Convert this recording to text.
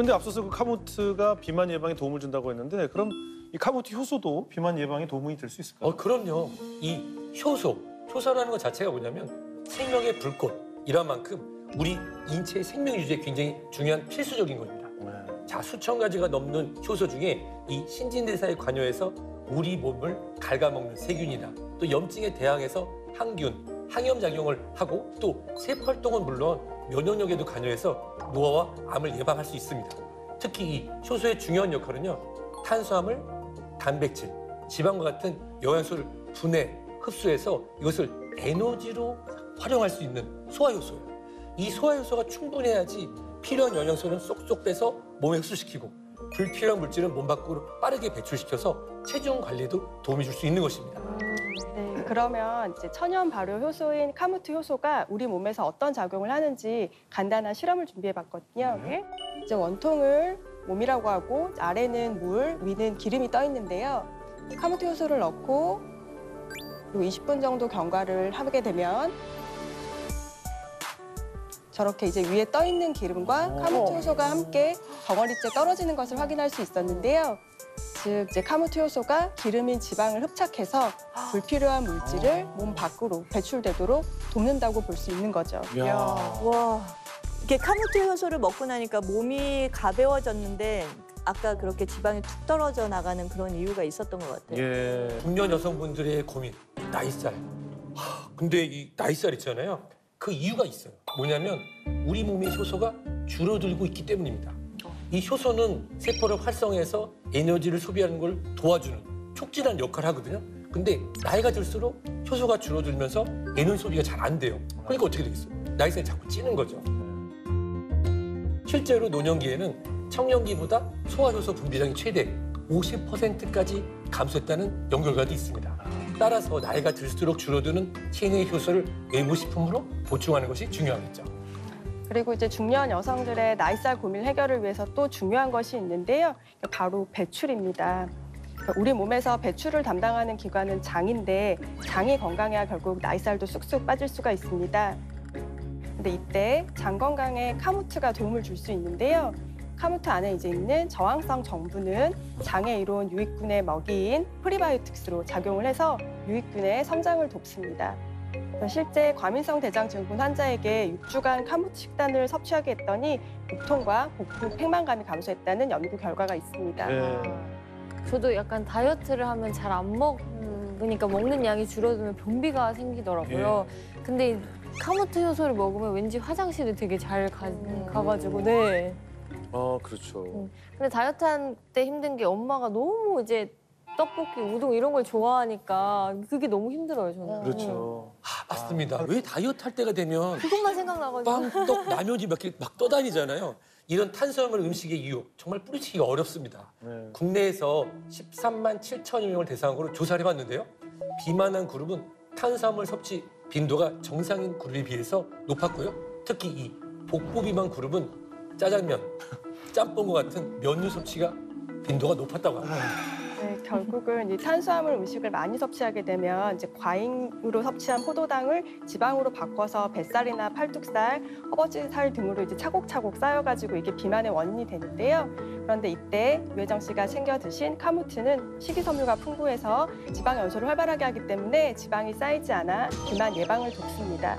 그런데 앞서서 그 카모트가 비만 예방에 도움을 준다고 했는데 그럼 이 카모트 효소도 비만 예방에 도움이 될 수 있을까요? 어, 그럼요. 이 효소, 효소라는 것 자체가 뭐냐면 생명의 불꽃이란 만큼 우리 인체의 생명 유지에 굉장히 중요한 필수적인 겁니다. 네. 자, 수천 가지가 넘는 효소 중에 이 신진대사에 관여해서 우리 몸을 갉아먹는 세균이나 또 염증에 대항해서 항균, 항염 작용을 하고 또 세포 활동은 물론 면역력에도 관여해서 노화와 암을 예방할 수 있습니다. 특히 이 효소의 중요한 역할은요. 탄수화물, 단백질, 지방과 같은 영양소를 분해, 흡수해서 이것을 에너지로 활용할 수 있는 소화효소예요. 이 소화효소가 충분해야지 필요한 영양소는 쏙쏙 빼서 몸에 흡수시키고 불필요한 물질은 몸 밖으로 빠르게 배출시켜서 체중 관리에도 도움이 줄 수 있는 것입니다. 네, 그러면 이제 천연 발효 효소인 카무트 효소가 우리 몸에서 어떤 작용을 하는지 간단한 실험을 준비해 봤거든요. 네. 이제 원통을 몸이라고 하고 아래는 물, 위는 기름이 떠 있는데요. 카무트 효소를 넣고 그리고 20분 정도 경과를 하게 되면 저렇게 이제 위에 떠 있는 기름과 카무트 효소가 함께 덩어리째 떨어지는 것을 확인할 수 있었는데요. 즉 이제 카무트 효소가 기름인 지방을 흡착해서 불필요한 물질을 몸 밖으로 배출되도록 돕는다고 볼 수 있는 거죠. 야. 와. 이렇게 카모트 효소를 먹고 나니까 몸이 가벼워졌는데 아까 그렇게 지방이 툭 떨어져 나가는 그런 이유가 있었던 것 같아요. 예. 중년 여성분들의 고민, 나이살. 하, 근데 이 나이살 있잖아요. 그 이유가 있어요. 뭐냐면 우리 몸의 효소가 줄어들고 있기 때문입니다. 이 효소는 세포를 활성해서 에너지를 소비하는 걸 도와주는 촉진하는 역할을 하거든요. 근데 나이가 들수록 효소가 줄어들면서 에너지 소비가 잘 안 돼요. 그러니까 어떻게 되겠어요? 나이살이 자꾸 찌는 거죠. 실제로 노년기에는 청년기보다 소화효소 분비량이 최대 50%까지 감소했다는 연구 결과도 있습니다. 따라서 나이가 들수록 줄어드는 체내 효소를 외부 식품으로 보충하는 것이 중요하겠죠. 그리고 이제 중년 여성들의 나이살 고민 해결을 위해서 또 중요한 것이 있는데요. 바로 배출입니다. 우리 몸에서 배출을 담당하는 기관은 장인데 장이 건강해야 결국 나이살도 쑥쑥 빠질 수가 있습니다. 근데 이때 장 건강에 카무트가 도움을 줄 수 있는데요. 카무트 안에 이제 있는 저항성 전분은 장에 이로운 유익균의 먹이인 프리바이오틱스로 작용을 해서 유익균의 성장을 돕습니다. 실제 과민성 대장증후군 환자에게 6주간 카무트 식단을 섭취하게 했더니 복통과 복부 팽만감이 감소했다는 연구 결과가 있습니다. 예. 저도 약간 다이어트를 하면 잘 안 먹으니까 먹는 양이 줄어들면 변비가 생기더라고요. 근데 이 카모트 효소를 먹으면 왠지 화장실이 되게 잘 가, 가가지고 네. 어, 그렇죠. 근데 다이어트 할 때 힘든 게 엄마가 너무 이제 떡볶이, 우동 이런 걸 좋아하니까 그게 너무 힘들어요 저는. 그렇죠. 아, 맞습니다. 왜 다이어트 할 때가 되면 그것만 생각나가지고. 빵, 떡, 라면이 막 떠다니잖아요. 이런 탄수화물 음식의 유혹 정말 뿌리치기가 어렵습니다. 네. 국내에서 13만 7천여 명을 대상으로 조사를 해봤는데요. 비만한 그룹은 탄수화물 섭취 빈도가 정상인 그룹에 비해서 높았고요. 특히 이 복부 비만 그룹은 짜장면, 짬뽕과 같은 면류 섭취가 빈도가 높았다고 합니다. 네, 결국은 이 탄수화물 음식을 많이 섭취하게 되면 이제 과잉으로 섭취한 포도당을 지방으로 바꿔서 뱃살이나 팔뚝살, 허벅지살 등으로 이제 차곡차곡 쌓여가지고 이게 비만의 원인이 되는데요. 그런데 이때 유혜정 씨가 챙겨 드신 카무트는 식이섬유가 풍부해서 지방 연소를 활발하게 하기 때문에 지방이 쌓이지 않아 비만 예방을 돕습니다.